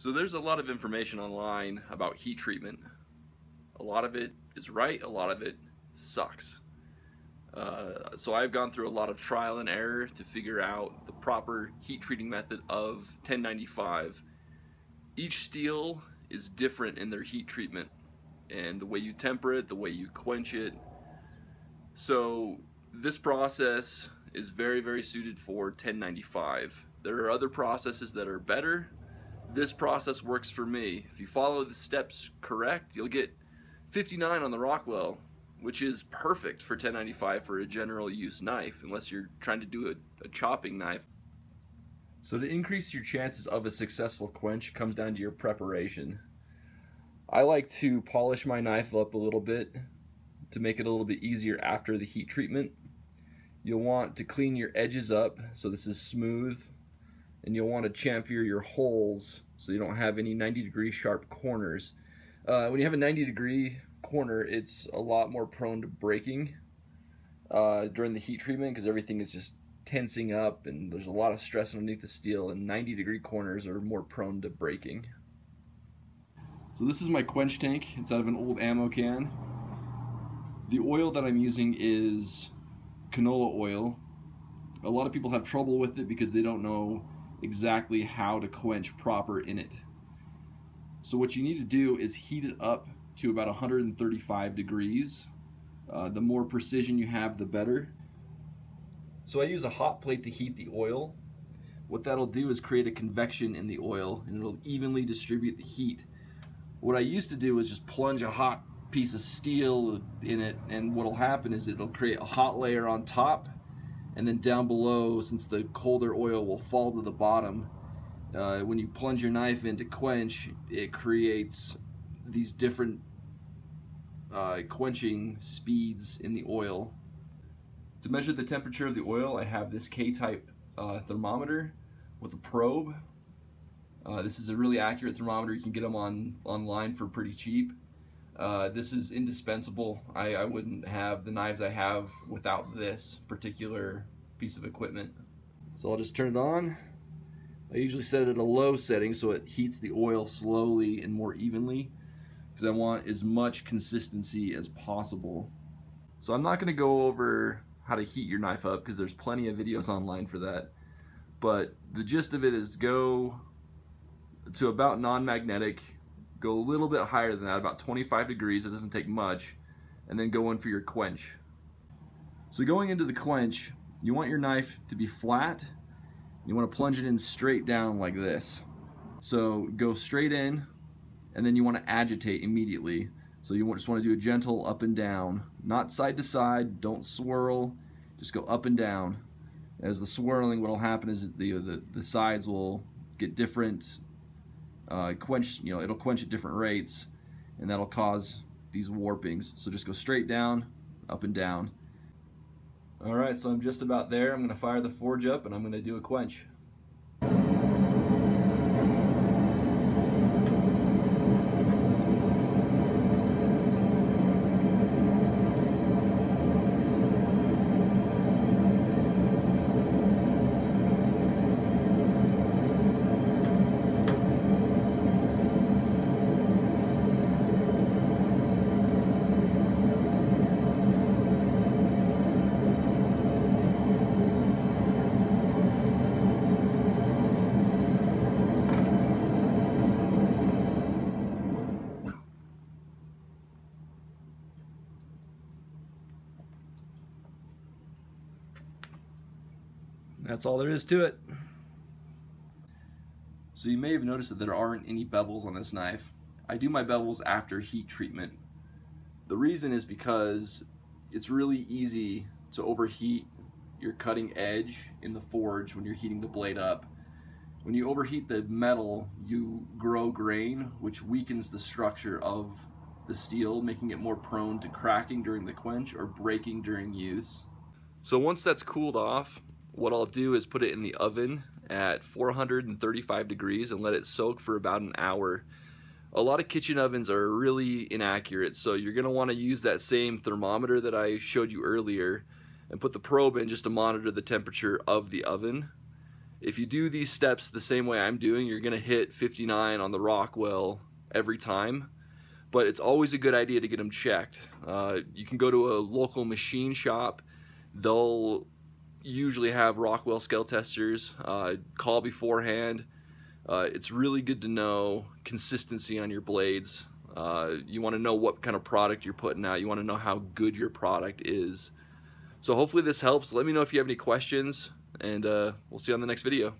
So there's a lot of information online about heat treatment. A lot of it is right, a lot of it sucks. Uh, so I've gone through a lot of trial and error to figure out the proper heat treating method of 1095. Each steel is different in their heat treatment and the way you temper it, the way you quench it. So this process is very, very suited for 1095. There are other processes that are better. This process works for me. If you follow the steps correct, you'll get 59 on the Rockwell, which is perfect for 1095 for a general use knife, unless you're trying to do a, a chopping knife. So to increase your chances of a successful quench comes down to your preparation. I like to polish my knife up a little bit to make it a little bit easier after the heat treatment. You'll want to clean your edges up so this is smooth and you'll want to chamfer your holes so you don't have any 90 degree sharp corners. Uh, when you have a 90 degree corner it's a lot more prone to breaking uh, during the heat treatment because everything is just tensing up and there's a lot of stress underneath the steel and 90 degree corners are more prone to breaking. So this is my quench tank. It's out of an old ammo can. The oil that I'm using is canola oil. A lot of people have trouble with it because they don't know exactly how to quench proper in it. So what you need to do is heat it up to about 135 degrees. Uh, the more precision you have, the better. So I use a hot plate to heat the oil. What that'll do is create a convection in the oil and it'll evenly distribute the heat. What I used to do is just plunge a hot piece of steel in it and what'll happen is it'll create a hot layer on top and then down below since the colder oil will fall to the bottom uh, when you plunge your knife in to quench it creates these different uh, quenching speeds in the oil. To measure the temperature of the oil I have this K-type uh, thermometer with a probe. Uh, this is a really accurate thermometer. You can get them on online for pretty cheap uh, this is indispensable. I, I wouldn't have the knives I have without this particular piece of equipment. So I'll just turn it on. I usually set it at a low setting so it heats the oil slowly and more evenly because I want as much consistency as possible. So I'm not going to go over how to heat your knife up because there's plenty of videos online for that. But the gist of it is go to about non-magnetic Go a little bit higher than that, about 25 degrees. It doesn't take much. And then go in for your quench. So going into the quench, you want your knife to be flat. You want to plunge it in straight down like this. So go straight in, and then you want to agitate immediately. So you just want to do a gentle up and down, not side to side, don't swirl, just go up and down. As the swirling, what will happen is the, the, the sides will get different uh, quench, you know, it'll quench at different rates and that'll cause these warpings. So just go straight down, up and down. All right, so I'm just about there. I'm gonna fire the forge up and I'm gonna do a quench. That's all there is to it. So you may have noticed that there aren't any bevels on this knife. I do my bevels after heat treatment. The reason is because it's really easy to overheat your cutting edge in the forge when you're heating the blade up. When you overheat the metal, you grow grain, which weakens the structure of the steel, making it more prone to cracking during the quench or breaking during use. So once that's cooled off, what I'll do is put it in the oven at 435 degrees and let it soak for about an hour. A lot of kitchen ovens are really inaccurate, so you're going to want to use that same thermometer that I showed you earlier and put the probe in just to monitor the temperature of the oven. if you do these steps the same way I'm doing, you're gonna hit 59 on the Rockwell every time. But it's always a good idea to get them checked. Uh, you can go to a local machine shop. They'll usually have Rockwell scale testers. Uh, call beforehand. Uh, it's really good to know consistency on your blades. Uh, you want to know what kind of product you're putting out. You want to know how good your product is. So hopefully this helps. Let me know if you have any questions, and uh, we'll see you on the next video.